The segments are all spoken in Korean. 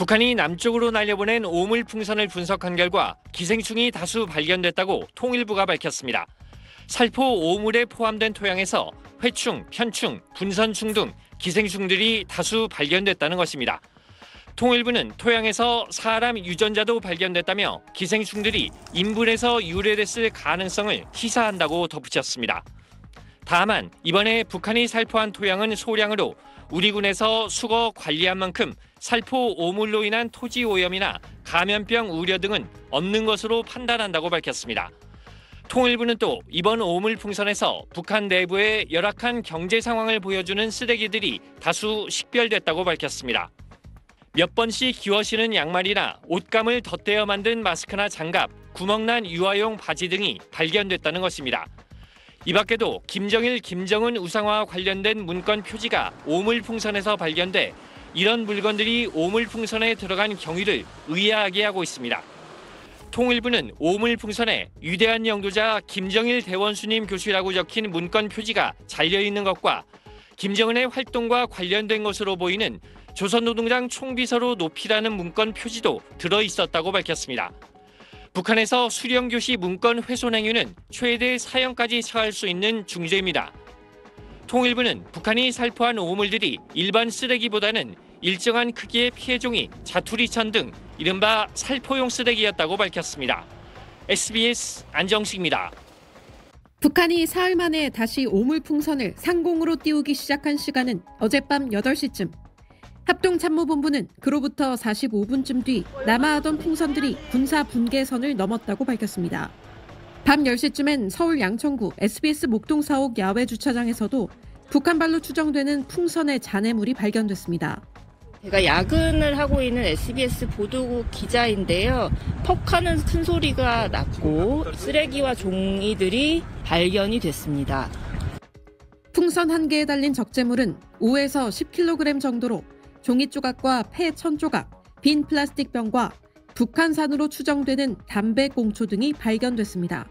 북한이 남쪽으로 날려보낸 오물 풍선을 분석한 결과 기생충이 다수 발견됐다고 통일부가 밝혔습니다. 살포 오물에 포함된 토양에서 회충, 편충, 분선충 등 기생충들이 다수 발견됐다는 것입니다. 통일부는 토양에서 사람 유전자도 발견됐다며 기생충들이 인분에서 유래됐을 가능성을 시사한다고 덧붙였습니다. 다만 이번에 북한이 살포한 토양은 소량으로 우리 군에서 수거 관리한 만큼 살포 오물로 인한 토지 오염이나 감염병 우려 등은 없는 것으로 판단한다고 밝혔습니다. 통일부는 또 이번 오물 풍선에서 북한 내부의 열악한 경제 상황을 보여주는 쓰레기들이 다수 식별됐다고 밝혔습니다. 몇 번씩 기워시는 양말이나 옷감을 덧대어 만든 마스크나 장갑, 구멍난 유아용 바지 등이 발견됐다는 것입니다. 이 밖에도 김정일, 김정은 우상화와 관련된 문건 표지가 오물풍선에서 발견돼 이런 물건들이 오물풍선에 들어간 경위를 의아하게 하고 있습니다. 통일부는 오물풍선에 위대한 영도자 김정일 대원수님 교수라고 적힌 문건 표지가 잘려 있는 것과 김정은의 활동과 관련된 것으로 보이는 조선노동당 총비서로 높이라는 문건 표지도 들어 있었다고 밝혔습니다. 북한에서 수령교시 문건 훼손 행위는 최대 사형까지 처할 수 있는 중죄입니다. 통일부는 북한이 살포한 오물들이 일반 쓰레기보다는 일정한 크기의 피해종이 자투리천 등 이른바 살포용 쓰레기였다고 밝혔습니다. SBS 안정식입니다. 북한이 사흘 만에 다시 오물 풍선을 상공으로 띄우기 시작한 시간은 어젯밤 8시쯤. 합동참모본부는 그로부터 45분쯤 뒤 남하하던 풍선들이 군사 분계선을 넘었다고 밝혔습니다. 밤 10시쯤엔 서울 양천구 SBS 목동 사옥 야외 주차장에서도 북한발로 추정되는 풍선의 잔해물이 발견됐습니다. 제가 야근을 하고 있는 SBS 보도국 기자인데요. 퍽 하는 큰 소리가 났고 쓰레기와 종이들이 발견이 됐습니다. 풍선 한 개에 달린 적재물은 5에서 10kg 정도로 종이 조각과 폐 천 조각, 빈 플라스틱 병과 북한산으로 추정되는 담배 꽁초 등이 발견됐습니다.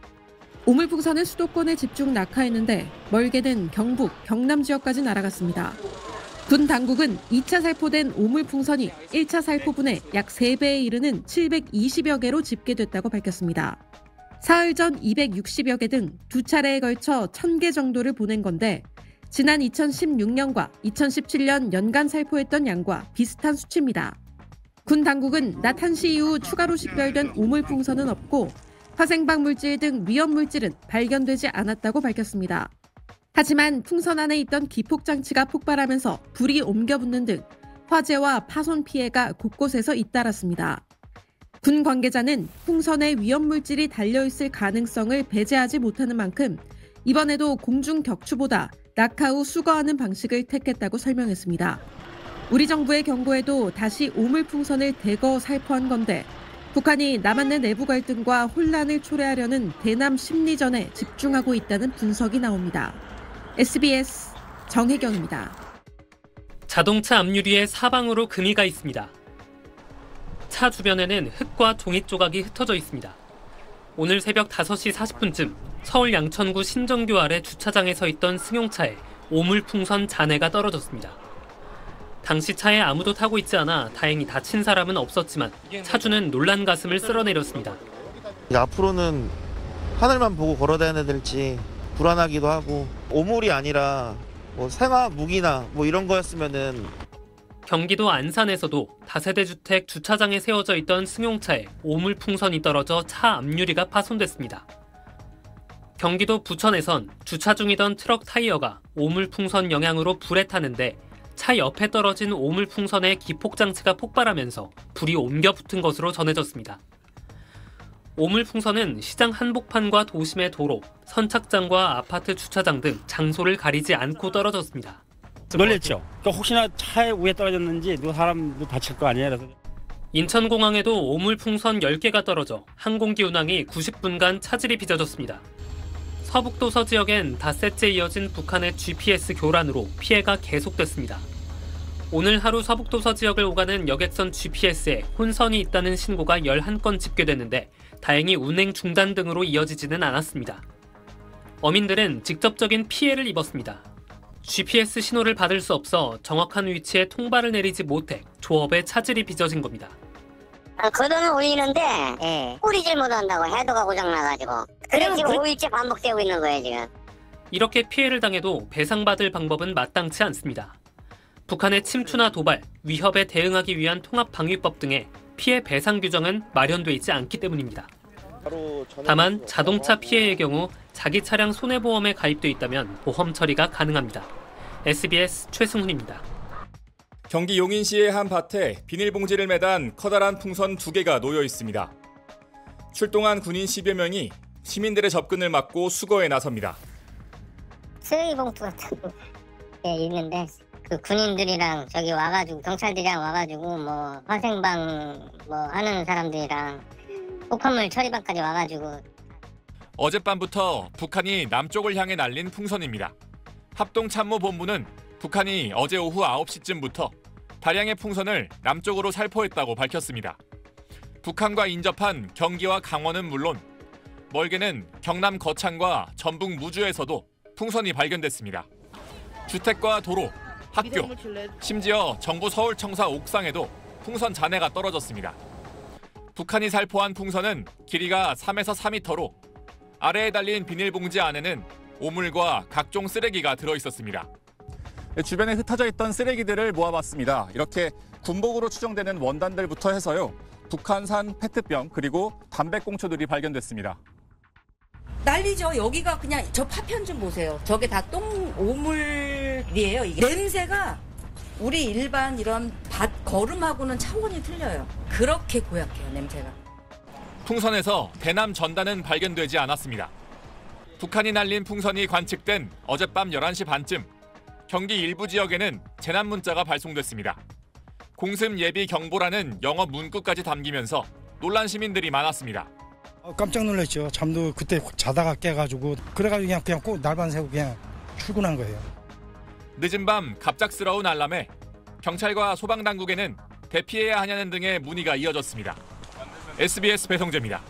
오물풍선은 수도권에 집중 낙하했는데 멀게는 경북, 경남 지역까지 날아갔습니다. 군 당국은 2차 살포된 오물풍선이 1차 살포분의 약 3배에 이르는 720여 개로 집계됐다고 밝혔습니다. 사흘 전 260여 개 등 두 차례에 걸쳐 1000개 정도를 보낸 건데 지난 2016년과 2017년 연간 살포했던 양과 비슷한 수치입니다. 군 당국은 낮 1시 이후 추가로 식별된 오물풍선은 없고 화생방 물질 등 위험 물질은 발견되지 않았다고 밝혔습니다. 하지만 풍선 안에 있던 기폭 장치가 폭발하면서 불이 옮겨 붙는 등 화재와 파손 피해가 곳곳에서 잇따랐습니다. 군 관계자는 풍선에 위험 물질이 달려 있을 가능성을 배제하지 못하는 만큼 이번에도 공중 격추보다 낙하 후 수거하는 방식을 택했다고 설명했습니다. 우리 정부의 경고에도 다시 오물풍선을 대거 살포한 건데 북한이 남한 내 내부 갈등과 혼란을 초래하려는 대남 심리전에 집중하고 있다는 분석이 나옵니다. SBS 정혜경입니다. 자동차 앞유리에 사방으로 금이가 있습니다. 차 주변에는 흙과 종이 조각이 흩어져 있습니다. 오늘 새벽 5시 40분쯤 서울 양천구 신정교 아래 주차장에 서 있던 승용차에 오물풍선 잔해가 떨어졌습니다. 당시 차에 아무도 타고 있지 않아 다행히 다친 사람은 없었지만 차주는 놀란 가슴을 쓸어내렸습니다. 앞으로는 하늘만 보고 걸어다녀야 될지 불안하기도 하고 오물이 아니라 뭐 생화 무기나 뭐 이런 거였으면은 경기도 안산에서도 다세대 주택 주차장에 세워져 있던 승용차에 오물풍선이 떨어져 차 앞유리가 파손됐습니다. 경기도 부천에선 주차 중이던 트럭 타이어가 오물풍선 영향으로 불에 타는데 차 옆에 떨어진 오물풍선에 기폭장치가 폭발하면서 불이 옮겨 붙은 것으로 전해졌습니다. 오물풍선은 시장 한복판과 도심의 도로, 선착장과 아파트 주차장 등 장소를 가리지 않고 떨어졌습니다. 놀랬죠. 그러니까 혹시나 차에 위에 떨어졌는지 누가 사람도 다칠 거 아니에요. 그래서 인천공항에도 오물풍선 10개가 떨어져 항공기 운항이 90분간 차질이 빚어졌습니다. 서북도 서 지역엔 닷새째 이어진 북한의 GPS 교란으로 피해가 계속됐습니다. 오늘 하루 서북도 서 지역을 오가는 여객선 GPS에 혼선이 있다는 신고가 11건 집계됐는데 다행히 운행 중단 등으로 이어지지는 않았습니다. 어민들은 직접적인 피해를 입었습니다. GPS 신호를 받을 수 없어 정확한 위치에 통발을 내리지 못해 조업에 차질이 빚어진 겁니다. 아, 거둬는 올리는데 뿌리질 못한다고 해도가 고장나가지고 그래 지금 5일째 반복되고 있는 거예요 지금 이렇게 피해를 당해도 배상받을 방법은 마땅치 않습니다. 북한의 침투나 도발, 위협에 대응하기 위한 통합방위법 등의 피해 배상 규정은 마련돼 있지 않기 때문입니다. 다만 자동차 피해의 경우 자기 차량 손해보험에 가입돼 있다면 보험 처리가 가능합니다. SBS 최승훈입니다. 경기 용인시의 한 밭에 비닐봉지를 매단 커다란 풍선 두 개가 놓여 있습니다. 출동한 군인 10여 명이 시민들의 접근을 막고 수거에 나섭니다. 쓰레기 봉투 같은 게 있는데 그 군인들이랑 저기 와가지고 경찰들이랑 와가지고 뭐 화생방 뭐 하는 사람들이랑 폭발물 처리반까지 와가지고 어젯밤부터 북한이 남쪽을 향해 날린 풍선입니다. 합동참모본부는 북한이 어제 오후 9시쯤부터 다량의 풍선을 남쪽으로 살포했다고 밝혔습니다. 북한과 인접한 경기와 강원은 물론 멀게는 경남 거창과 전북 무주에서도 풍선이 발견됐습니다. 주택과 도로, 학교, 심지어 정부 서울청사 옥상에도 풍선 잔해가 떨어졌습니다. 북한이 살포한 풍선은 길이가 3에서 4m로 아래에 달린 비닐봉지 안에는 오물과 각종 쓰레기가 들어 있었습니다. 주변에 흩어져 있던 쓰레기들을 모아봤습니다. 이렇게 군복으로 추정되는 원단들부터 해서요. 북한산 페트병 그리고 담배꽁초들이 발견됐습니다. 난리죠. 여기가 그냥 저 파편 좀 보세요. 저게 다 똥 오물이에요. 이게 냄새가 우리 일반 이런 밭 거름하고는 차원이 틀려요. 그렇게 고약해요 냄새가. 풍선에서 대남 전단은 발견되지 않았습니다. 북한이 날린 풍선이 관측된 어젯밤 11시 반쯤 경기 일부 지역에는 재난 문자가 발송됐습니다. 공습 예비 경보라는 영어 문구까지 담기면서 놀란 시민들이 많았습니다. 어, 깜짝 놀랐죠. 잠도 그때 자다가 깨가지고 그래가지고 그냥 그냥 꼭 날반 세고 그냥 출근한 거예요. 늦은 밤 갑작스러운 알람에 경찰과 소방당국에는 대피해야 하냐는 등의 문의가 이어졌습니다. SBS 배성재입니다.